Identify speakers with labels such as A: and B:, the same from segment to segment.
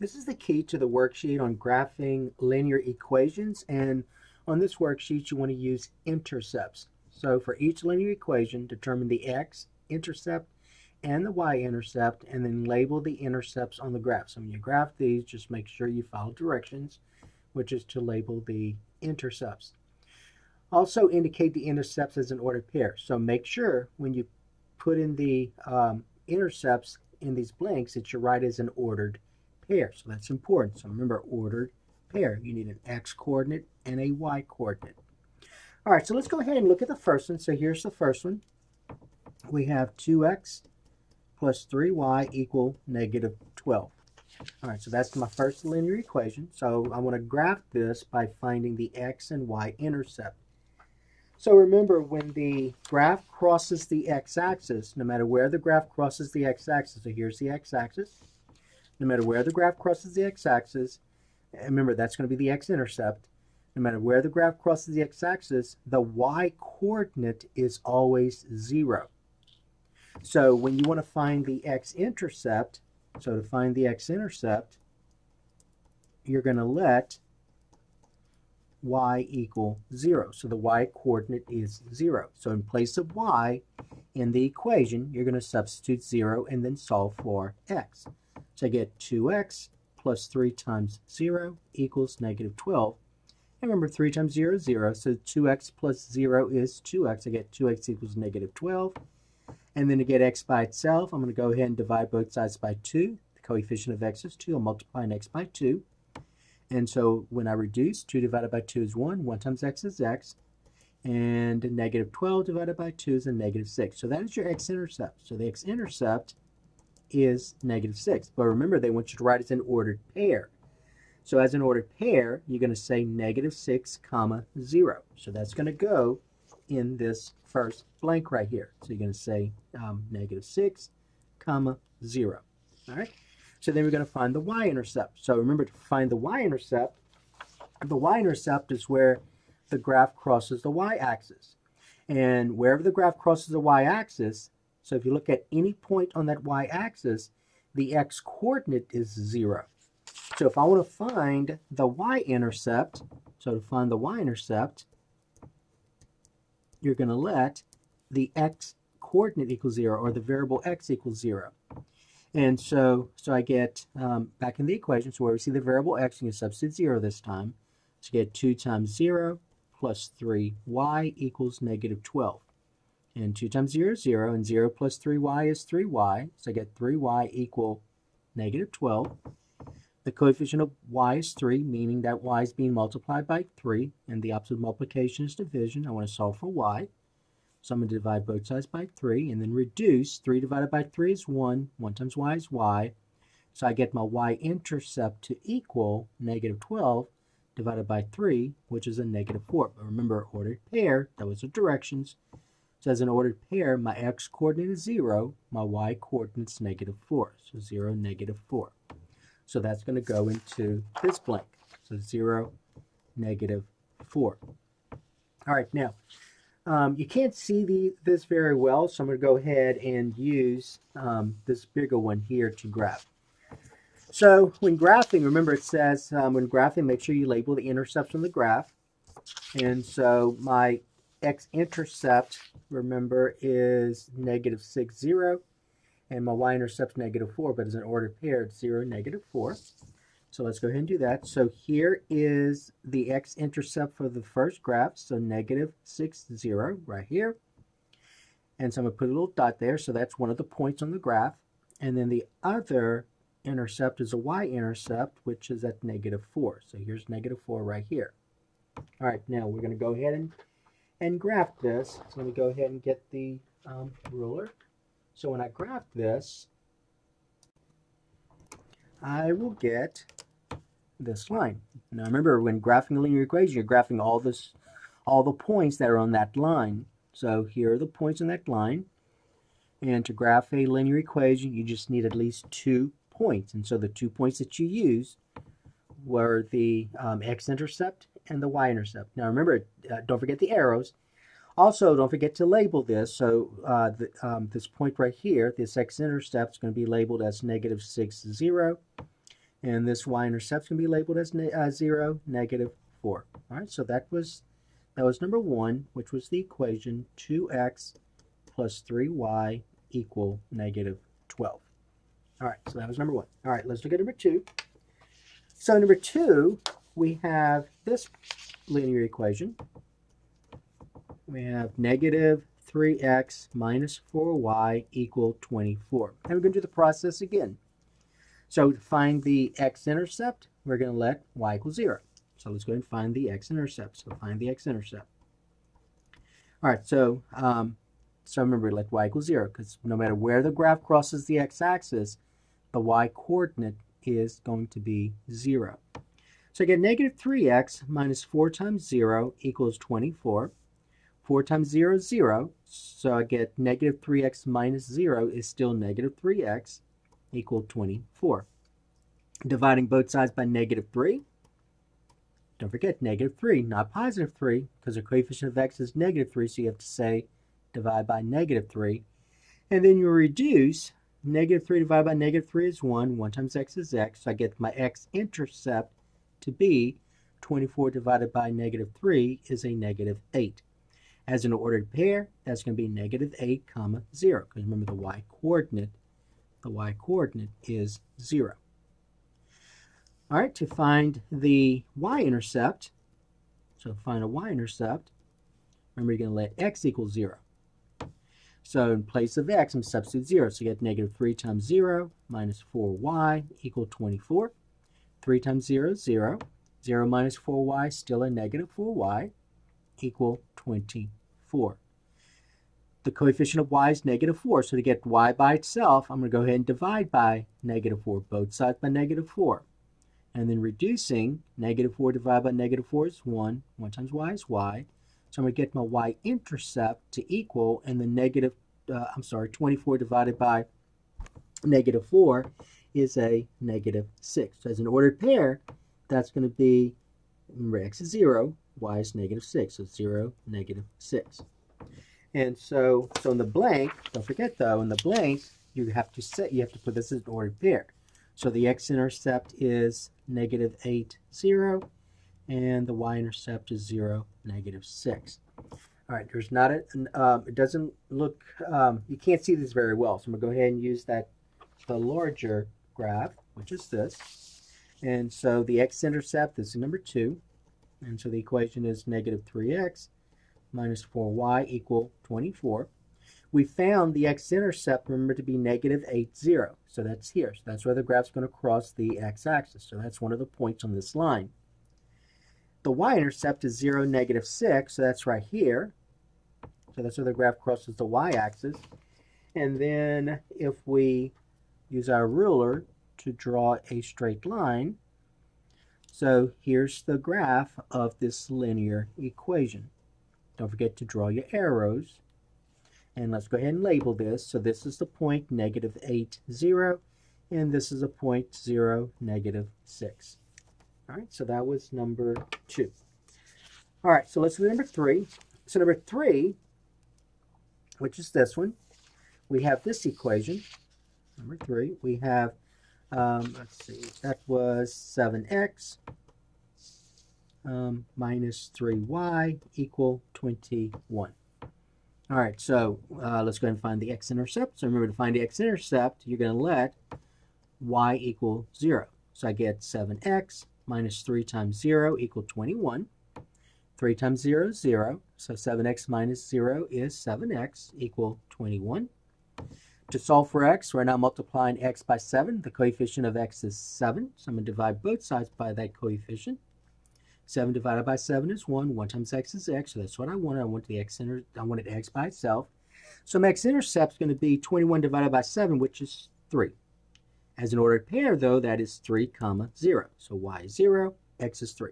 A: This is the key to the worksheet on graphing linear equations and on this worksheet you want to use intercepts. So for each linear equation determine the x-intercept and the y-intercept and then label the intercepts on the graph. So when you graph these just make sure you follow directions which is to label the intercepts. Also indicate the intercepts as an ordered pair. So make sure when you put in the um, intercepts in these blanks that you write as an ordered pair. So that's important. So remember ordered pair. You need an x coordinate and a y coordinate. All right, so let's go ahead and look at the first one. So here's the first one. We have 2x plus 3y equal negative 12. All right, so that's my first linear equation. So I want to graph this by finding the x and y intercept. So remember, when the graph crosses the x-axis, no matter where the graph crosses the x-axis, so here's the x-axis, no matter where the graph crosses the x-axis, remember that's going to be the x-intercept, no matter where the graph crosses the x-axis, the y-coordinate is always 0. So when you want to find the x-intercept, so to find the x-intercept, you're going to let y equal 0. So the y coordinate is 0. So in place of y in the equation, you're going to substitute 0 and then solve for x. So I get 2x plus 3 times 0 equals negative 12. And remember, 3 times 0 is 0, so 2x plus 0 is 2x. I get 2x equals negative 12. And then to get x by itself, I'm going to go ahead and divide both sides by 2. The coefficient of x is 2. I'll multiply an x by 2. And so when I reduce, 2 divided by 2 is 1. 1 times x is x. And negative 12 divided by 2 is a negative 6. So that is your x-intercept. So the x-intercept is negative 6. But remember, they want you to write it as an ordered pair. So as an ordered pair, you're going to say negative 6 comma 0. So that's going to go in this first blank right here. So you're going to say um, negative 6 comma 0. All right. So then we're going to find the y-intercept. So remember to find the y-intercept, the y-intercept is where the graph crosses the y-axis. And wherever the graph crosses the y-axis, so if you look at any point on that y-axis, the x-coordinate is 0. So if I want to find the y-intercept, so to find the y-intercept, you're going to let the x-coordinate equal 0, or the variable x equals 0. And so, so I get um, back in the equation, so where we see the variable x, you can substitute 0 this time. So you get 2 times 0 plus 3y equals negative 12. And 2 times 0 is 0, and 0 plus 3y is 3y. So I get 3y equal negative 12. The coefficient of y is 3, meaning that y is being multiplied by 3, and the opposite of multiplication is division. I want to solve for y. So I'm going to divide both sides by 3 and then reduce. 3 divided by 3 is 1. 1 times y is y. So I get my y-intercept to equal negative 12 divided by 3, which is a negative 4. But remember, ordered pair, that was the directions. So as an ordered pair, my x-coordinate is 0, my y-coordinate is negative 4. So 0, negative 4. So that's going to go into this blank. So 0, negative 4. All right, now, um, you can't see the, this very well, so I'm going to go ahead and use um, this bigger one here to graph. So when graphing, remember it says um, when graphing, make sure you label the intercepts on the graph. And so my x-intercept, remember, is negative 6, 0. And my y-intercept is negative 4, but as an ordered pair, it's 0, negative 4. So let's go ahead and do that. So here is the x-intercept for the first graph, so negative 6, 0 right here. And so I'm going to put a little dot there, so that's one of the points on the graph. And then the other intercept is a y-intercept, which is at negative 4. So here's negative 4 right here. All right, now we're going to go ahead and, and graph this. So let me go ahead and get the um, ruler. So when I graph this, I will get this line. Now remember, when graphing a linear equation, you're graphing all this, all the points that are on that line. So here are the points on that line. And to graph a linear equation, you just need at least two points. And so the two points that you use were the um, x-intercept and the y-intercept. Now remember, uh, don't forget the arrows. Also, don't forget to label this. So uh, the, um, this point right here, this x-intercept is going to be labeled as negative 6, 0. And this y-intercept is going to be labeled as ne uh, 0, negative 4. All right, so that was, that was number 1, which was the equation 2x plus 3y equal negative 12. All right, so that was number 1. All right, let's look at number 2. So number 2, we have this linear equation. We have negative 3x minus 4y equal 24. And we're going to do the process again. So to find the x-intercept, we're going to let y equal 0. So let's go ahead and find the x-intercept. So find the x-intercept. All right, so um, so remember, let y equal 0, because no matter where the graph crosses the x-axis, the y-coordinate is going to be 0. So I get negative 3x minus 4 times 0 equals 24. 4 times 0 is 0, so I get negative 3x minus 0 is still negative 3x equal 24. Dividing both sides by negative 3. Don't forget, negative 3, not positive 3, because the coefficient of x is negative 3, so you have to say divide by negative 3. And then you reduce, negative 3 divided by negative 3 is 1, 1 times x is x, so I get my x-intercept to be 24 divided by negative 3 is a negative 8. As an ordered pair, that's going to be negative 8 comma 0, because remember the y-coordinate the y-coordinate is 0. All right, to find the y-intercept, so find a y-intercept, remember you're going to let x equal 0. So in place of x, I'm substitute 0. So you get negative 3 times 0 minus 4y equal 24. 3 times 0 is 0. 0 minus 4y, still a negative 4y, equal 24 the coefficient of y is negative 4. So to get y by itself, I'm going to go ahead and divide by negative 4, both sides by negative 4. And then reducing, negative 4 divided by negative 4 is 1. 1 times y is y. So I'm going to get my y-intercept to equal, and the negative, uh, I'm sorry, 24 divided by negative 4 is a negative 6. So as an ordered pair, that's going to be, remember x is 0, y is negative 6. So 0, negative 6. And so, so in the blank, don't forget though, in the blank, you have to set, you have to put this as an ordered pair. So the x-intercept is negative 8, 0, and the y-intercept is 0, negative 6. All right, there's not a, um, it doesn't look, um, you can't see this very well, so I'm going to go ahead and use that, the larger graph, which is this. And so the x-intercept, is number 2, and so the equation is negative 3x minus 4y equal 24. We found the x-intercept, remember, to be negative 8, 0. So that's here. So that's where the graph's going to cross the x-axis. So that's one of the points on this line. The y-intercept is 0, negative 6. So that's right here. So that's where the graph crosses the y-axis. And then if we use our ruler to draw a straight line, so here's the graph of this linear equation. Don't forget to draw your arrows. And let's go ahead and label this. So this is the point negative 8, 0. And this is a point 0, negative 6. All right, so that was number 2. All right, so let's do number 3. So number 3, which is this one, we have this equation. Number 3, we have, um, let's see, that was 7x um, minus 3y equal 21. All right, so uh, let's go ahead and find the x-intercept. So remember to find the x-intercept, you're going to let y equal 0. So I get 7x minus 3 times 0 equal 21. 3 times 0 is 0, so 7x minus 0 is 7x equal 21. To solve for x, we're now multiplying x by 7. The coefficient of x is 7, so I'm going to divide both sides by that coefficient. 7 divided by 7 is 1. 1 times x is x. So that's what I wanted. I wanted the x inter I wanted x by itself. So my x-intercept is going to be 21 divided by 7, which is 3. As an ordered pair, though, that is 3 comma 0. So y is 0, x is 3.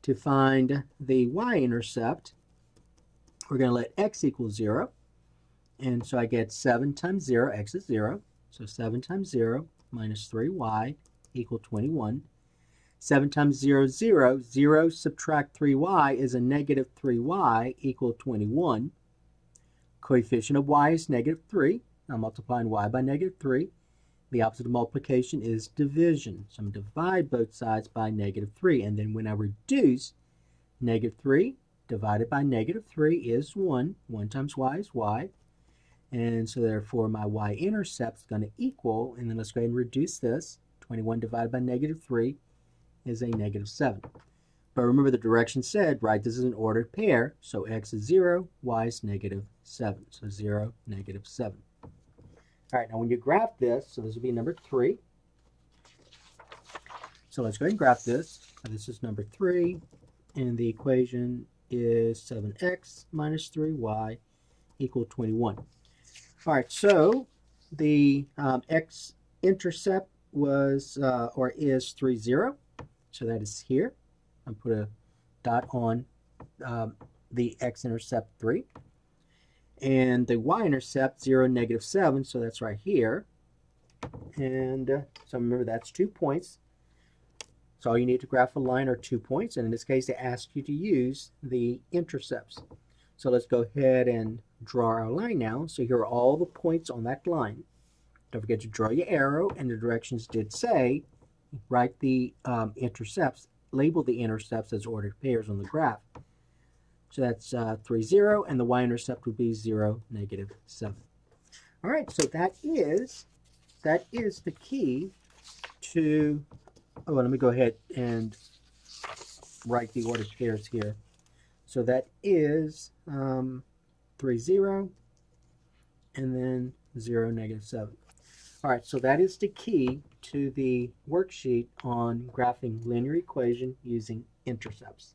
A: To find the y-intercept, we're going to let x equal 0. And so I get 7 times 0, x is 0. So 7 times 0 minus 3y equal 21. 7 times 0 0. 0 subtract 3y is a negative 3y equal 21. Coefficient of y is negative 3. I'm multiplying y by negative 3. The opposite of multiplication is division. So I'm going to divide both sides by negative 3. And then when I reduce, negative 3 divided by negative 3 is 1. 1 times y is y. And so therefore my y-intercept is going to equal, and then let's go ahead and reduce this. 21 divided by negative 3 is a negative 7. But remember the direction said, right, this is an ordered pair, so x is 0, y is negative 7. So 0, negative 7. All right, now when you graph this, so this will be number 3. So let's go ahead and graph this. This is number 3, and the equation is 7x minus 3y equal 21. All right, so the um, x-intercept was uh, or is 3, 0. So that is here. I'll put a dot on um, the x-intercept 3. And the y-intercept 0, negative 7, so that's right here. And uh, so remember that's two points. So all you need to graph a line are two points, and in this case they ask you to use the intercepts. So let's go ahead and draw our line now. So here are all the points on that line. Don't forget to draw your arrow, and the directions did say, write the um, intercepts, label the intercepts as ordered pairs on the graph. So that's uh, 3, 0, and the y-intercept would be 0, negative 7. All right, so that is, that is the key to Oh, let me go ahead and write the ordered pairs here. So that is um, 3, 0, and then 0, negative 7. All right, so that is the key to the worksheet on graphing linear equation using intercepts.